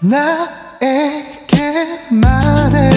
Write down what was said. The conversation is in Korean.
나에게 말해.